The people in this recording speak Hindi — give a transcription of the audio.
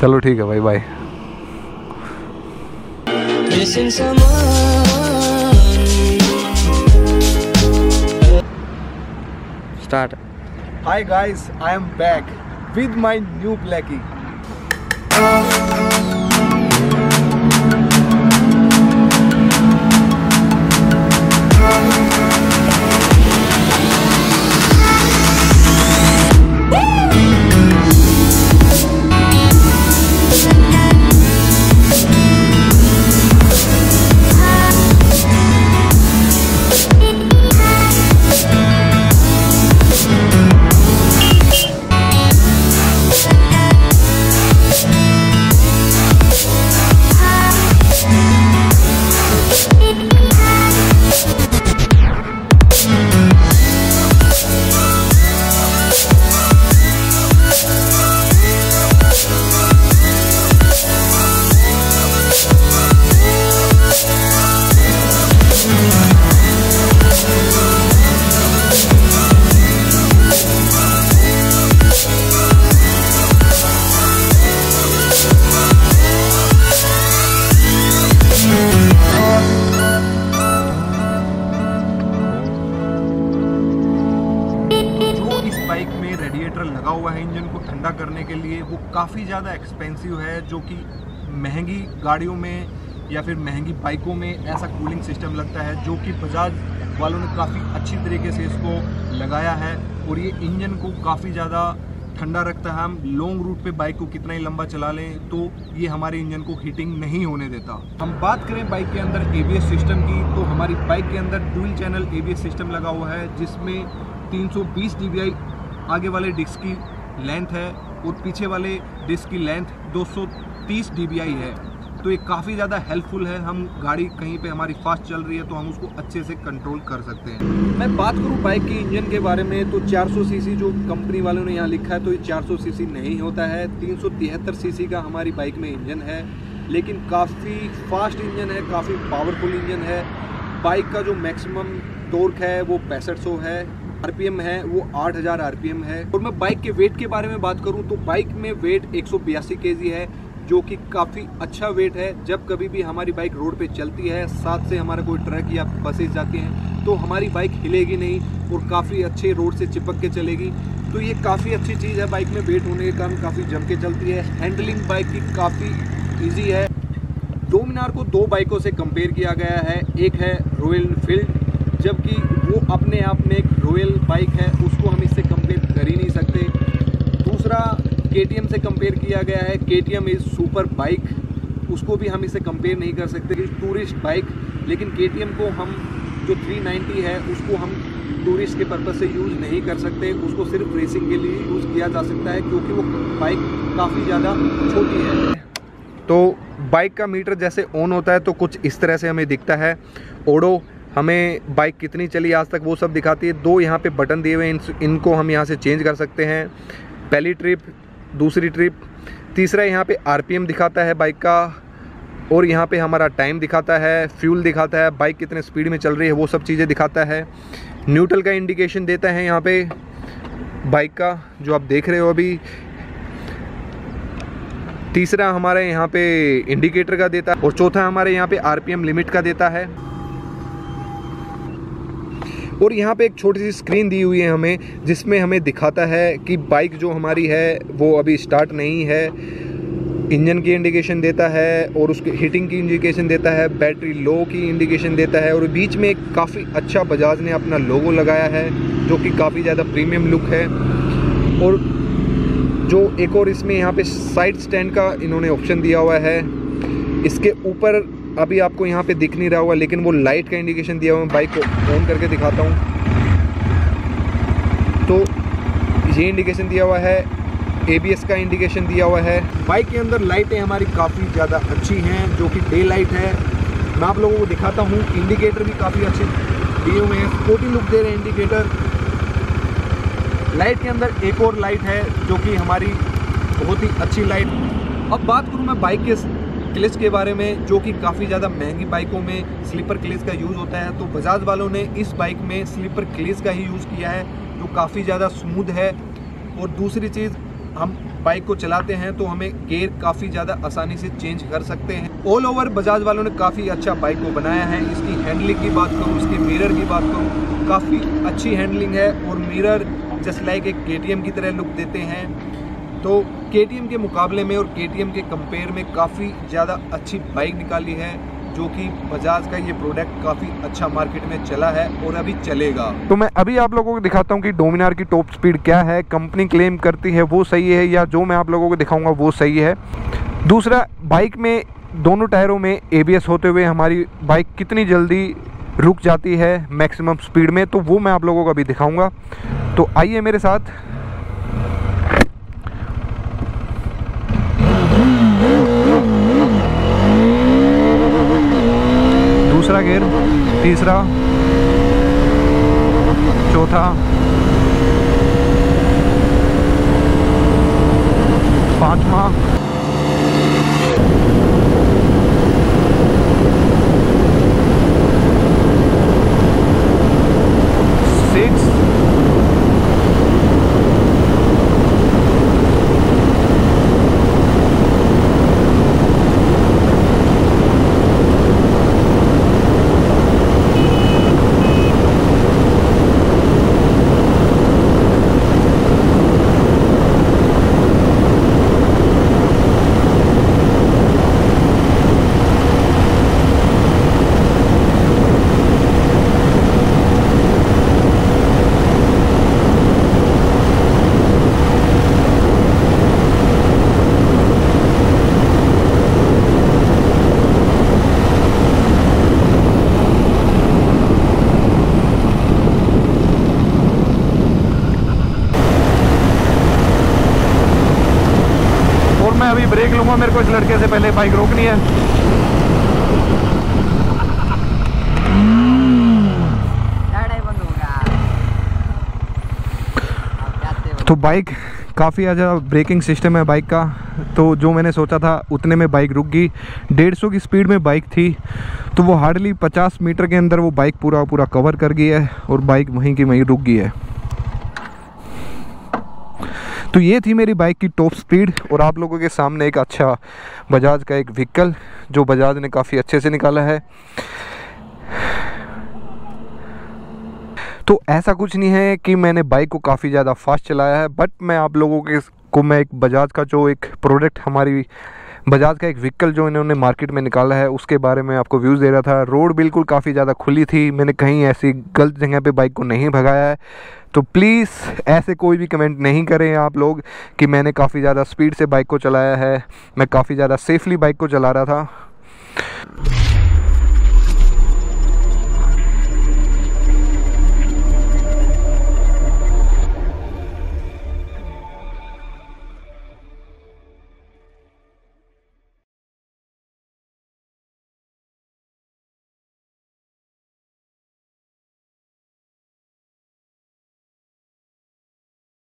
चलो ठीक है भाई bye start hi guys I am back with my new blacky काफ़ी ज़्यादा एक्सपेंसिव है, जो कि महँगी गाड़ियों में या फिर महँगी बाइकों में ऐसा कूलिंग सिस्टम लगता है, जो कि बजाज वालों ने काफ़ी अच्छी तरीके से इसको लगाया है और ये इंजन को काफ़ी ज़्यादा ठंडा रखता है। हम लॉन्ग रूट पे बाइक को कितना ही लंबा चला लें तो ये हमारे इंजन को हीटिंग नहीं होने देता। हम बात करें बाइक के अंदर एबीएस सिस्टम की तो हमारी बाइक के अंदर डुअल चैनल एबीएस सिस्टम लगा हुआ है, जिसमें 320 dBi आगे वाले डिस्क की लेंथ है। और पीछे वाले डिस्क की लेंथ 230 dBi है। तो ये काफ़ी ज़्यादा हेल्पफुल है। हम गाड़ी कहीं पे हमारी फास्ट चल रही है तो हम उसको अच्छे से कंट्रोल कर सकते हैं। मैं बात करूँ बाइक के इंजन के बारे में तो 400 सीसी जो कंपनी वालों ने यहाँ लिखा है तो ये 400 सीसी नहीं होता है। तीन सीसी का हमारी बाइक में इंजन है, लेकिन काफ़ी फास्ट इंजन है, काफ़ी पावरफुल इंजन है। बाइक का जो मैक्सिमम टोर्क है, वो पैंसठ है। आरपीएम है, वो 8000 आरपीएम है। और मैं बाइक के वेट के बारे में बात करूँ तो बाइक में वेट एक सौ है, जो कि काफ़ी अच्छा वेट है। जब कभी भी हमारी बाइक रोड पे चलती है, साथ से हमारा कोई ट्रक या बसेज जाती हैं तो हमारी बाइक हिलेगी नहीं और काफ़ी अच्छे रोड से चिपक के चलेगी। तो ये काफ़ी अच्छी चीज़ है बाइक में वेट होने के कारण, काफ़ी जम के चलती है। हैंडलिंग बाइक की काफ़ी ईजी है। डोमिनार को दो बाइकों से कंपेयर किया गया है। एक है रॉयल वो अपने आप में एक रॉयल बाइक है, उसको हम इससे कंपेयर कर ही नहीं सकते। दूसरा के से कंपेयर किया गया है। के टी इज़ सुपर बाइक उसको भी हम इसे कंपेयर नहीं कर सकते टूरिस्ट बाइक लेकिन के को हम जो 390 है, उसको हम टूरिस्ट के पर्पज़ से यूज़ नहीं कर सकते। उसको सिर्फ़ रेसिंग के लिए यूज़ किया जा सकता है, क्योंकि वो बाइक काफ़ी ज़्यादा छोटी है। तो बाइक का मीटर जैसे ऑन होता है तो कुछ इस तरह से हमें दिखता है। ओडो हमें बाइक कितनी चली आज तक वो सब दिखाती है। दो यहाँ पे बटन दिए हुए इन, इनको हम यहाँ से चेंज कर सकते हैं। पहली ट्रिप दूसरी ट्रिप तीसरा यहाँ पे आरपीएम दिखाता है बाइक का और यहाँ पे हमारा टाइम दिखाता है फ्यूल दिखाता है बाइक कितने स्पीड में चल रही है वो सब चीज़ें दिखाता है। न्यूट्रल का इंडिकेशन देता है यहाँ पे बाइक का जो आप देख रहे हो अभी। तीसरा हमारे यहाँ पे इंडिकेटर का देता है और चौथा हमारे यहाँ पे आरपीएम लिमिट का देता है। और यहाँ पे एक छोटी सी स्क्रीन दी हुई है हमें, जिसमें हमें दिखाता है कि बाइक जो हमारी है, वो अभी स्टार्ट नहीं है। इंजन की इंडिकेशन देता है और उसके हीटिंग की इंडिकेशन देता है बैटरी लो की इंडिकेशन देता है और बीच में एक काफ़ी अच्छा बजाज ने अपना लोगो लगाया है, जो कि काफ़ी ज़्यादा प्रीमियम लुक है। और जो एक और इसमें यहाँ पे साइड स्टैंड का इन्होंने ऑप्शन दिया हुआ है, इसके ऊपर अभी आपको यहाँ पे दिख नहीं रहा होगा, लेकिन वो लाइट का इंडिकेशन दिया हुआ है। बाइक को ऑन करके दिखाता हूँ। तो ये इंडिकेशन दिया हुआ है एबीएस का इंडिकेशन दिया हुआ है। बाइक के अंदर लाइटें हमारी काफ़ी ज़्यादा अच्छी हैं, जो कि डे लाइट है। मैं आप लोगों को दिखाता हूँ इंडिकेटर भी काफ़ी अच्छे दिए हुए हैं। स्पोर्टी लुक दे रहे हैं इंडिकेटर लाइट के अंदर एक और लाइट है, जो कि हमारी बहुत ही अच्छी लाइट अब बात करूँ मैं बाइक के क्लिच के बारे में, जो कि काफ़ी ज़्यादा महँगी बाइकों में स्लीपर क्लिच का यूज़ होता है तो बजाज वालों ने इस बाइक में स्लीपर क्लिच का ही यूज़ किया है, जो काफ़ी ज़्यादा स्मूद है। और दूसरी चीज़, हम बाइक को चलाते हैं तो हमें गेयर काफ़ी ज़्यादा आसानी से चेंज कर सकते हैं। ऑल ओवर बजाज वालों ने काफ़ी अच्छा बाइक को बनाया है। इसकी हैंडलिंग की बात करूँ, इसके मिरर की बात करूँ, काफ़ी अच्छी हैंडलिंग है। और मिरर जस्ट लाइक एक के की तरह लुक देते हैं। तो के के मुकाबले में और के के कंपेयर में काफ़ी ज़्यादा अच्छी बाइक निकाली है, जो कि बजाज का ये प्रोडक्ट काफ़ी अच्छा मार्केट में चला है और अभी चलेगा। तो मैं अभी आप लोगों को दिखाता हूँ कि डोमिनार की टॉप स्पीड क्या है कंपनी क्लेम करती है, वो सही है, या जो मैं आप लोगों को दिखाऊँगा, वो सही है। दूसरा बाइक में, दोनों टायरों में ABS होते हुए हमारी बाइक कितनी जल्दी रुक जाती है मैक्सिमम स्पीड में तो वो मैं आप लोगों को अभी दिखाऊँगा। तो आइए मेरे साथ दूसरा गेयर तीसरा चौथा। पांचवा सिक्स और मैं ब्रेक मेरे को इस लड़के से पहले बाइक रोकनी है। हो तो बाइक काफ़ी अच्छा ब्रेकिंग सिस्टम है बाइक का। तो जो मैंने सोचा था उतने में बाइक रुक गई। डेढ़ सौ की स्पीड में बाइक थी। तो वो हार्डली पचास मीटर के अंदर वो बाइक पूरा पूरा कवर कर गई है और बाइक वहीं की वहीं रुक गई है। तो ये थी मेरी बाइक की टॉप स्पीड और आप लोगों के सामने एक अच्छा बजाज का एक व्हीकल जो बजाज ने काफ़ी अच्छे से निकाला है। तो ऐसा कुछ नहीं है कि मैंने बाइक को काफ़ी ज़्यादा फास्ट चलाया है बट मैं आप लोगों के को मैं एक बजाज का जो एक प्रोडक्ट हमारी बजाज का एक व्हीकल जो इन्होंने मार्केट में निकाला है, उसके बारे में आपको व्यूज़ दे रहा था। रोड बिल्कुल काफ़ी ज़्यादा खुली थी, मैंने कहीं ऐसी गलत जगह पे बाइक को नहीं भगाया है। तो प्लीज़ ऐसे कोई भी कमेंट नहीं करें आप लोग कि मैंने काफ़ी ज़्यादा स्पीड से बाइक को चलाया है, मैं काफ़ी ज़्यादा सेफली बाइक को चला रहा था।